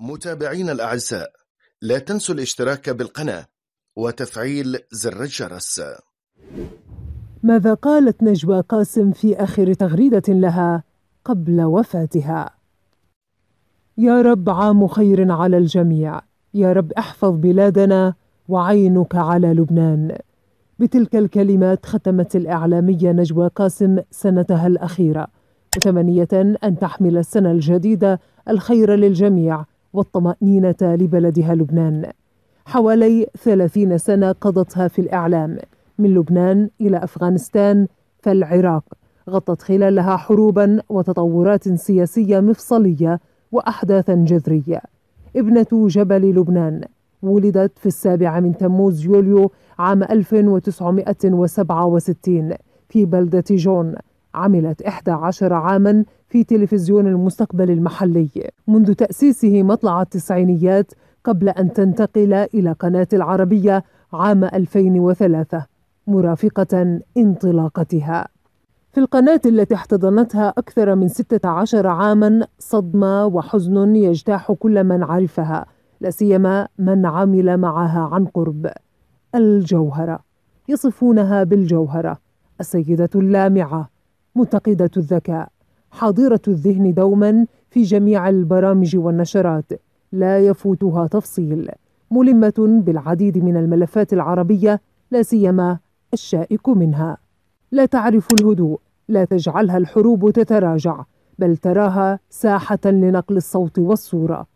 متابعين الأعزاء لا تنسوا الاشتراك بالقناة وتفعيل زر الجرس ماذا قالت نجوى قاسم في آخر تغريدة لها قبل وفاتها؟ يا رب عام خير على الجميع يا رب احفظ بلادنا وعينك على لبنان بتلك الكلمات ختمت الإعلامية نجوى قاسم سنتها الأخيرة متمنية أن تحمل السنة الجديدة الخير للجميع والطمأنينة لبلدها لبنان. حوالي ثلاثين سنة قضتها في الإعلام. من لبنان إلى أفغانستان فالعراق غطت خلالها حروبا وتطورات سياسية مفصلية وأحداثا جذرية. ابنة جبل لبنان ولدت في السابع من تموز يوليو عام 1967 في بلدة جون. عملت 11 عاما في تلفزيون المستقبل المحلي. منذ تأسيسه مطلع التسعينيات قبل أن تنتقل إلى قناة العربية عام 2003 مرافقة انطلاقتها. في القناة التي احتضنتها أكثر من 16 عاما صدمة وحزن يجتاح كل من عرفها لا سيما من عمل معها عن قرب. الجوهرة. يصفونها بالجوهرة. السيدة اللامعة. متقدة الذكاء حاضرة الذهن دوما في جميع البرامج والنشرات. لا يفوتها تفصيل. ملمة بالعديد من الملفات العربية لا سيما الشائك منها. لا تعرف الهدوء لا تجعلها الحروب تتراجع بل تراها ساحة لنقل الصوت والصورة.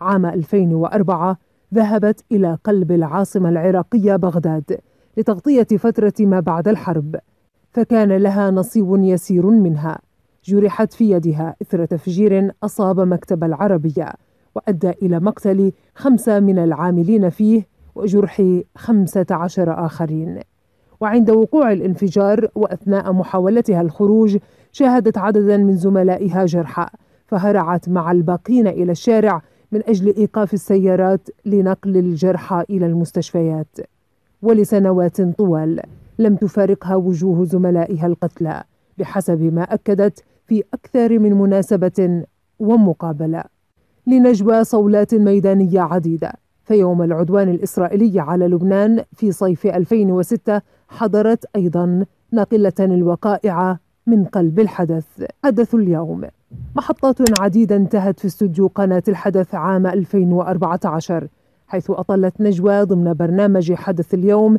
عام 2004 ذهبت إلى قلب العاصمة العراقية بغداد لتغطية فترة ما بعد الحرب. فكان لها نصيب يسير منها. جرحت في يدها إثر تفجير أصاب مكتب العربية وأدى إلى مقتل خمسة من العاملين فيه وجرح خمسة عشر آخرين. وعند وقوع الانفجار وأثناء محاولتها الخروج شاهدت عددا من زملائها جرحى فهرعت مع الباقين إلى الشارع من أجل إيقاف السيارات لنقل الجرحى إلى المستشفيات. ولسنوات طوال. لم تفارقها وجوه زملائها القتلى بحسب ما أكدت في أكثر من مناسبة ومقابلة. لنجوى صولات ميدانية عديدة فيوم العدوان الإسرائيلي على لبنان في صيف 2006 حضرت أيضا ناقلة الوقائع من قلب الحدث. حدث اليوم. محطات عديدة انتهت في استوديو قناة الحدث عام 2014 حيث أطلت نجوى ضمن برنامج حدث اليوم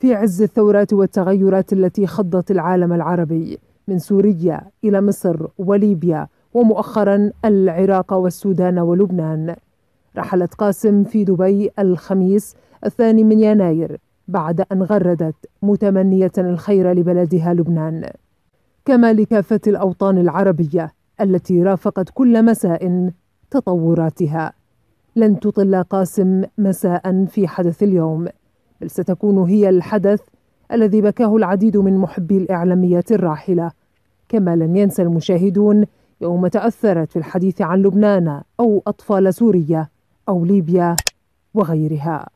في عز الثورات والتغيرات التي خضت العالم العربي من سوريا إلى مصر وليبيا ومؤخرا العراق والسودان ولبنان. رحلت قاسم في دبي الخميس الثاني من يناير بعد أن غردت متمنية الخير لبلدها لبنان. كما لكافة الأوطان العربية التي رافقت كل مساء تطوراتها. لن تطل قاسم مساء في حدث اليوم. بل ستكون هي الحدث الذي بكاه العديد من محبي الإعلاميات الراحلة. كما لن ينسى المشاهدون يوم تأثرت في الحديث عن لبنان أو أطفال سوريا أو ليبيا وغيرها.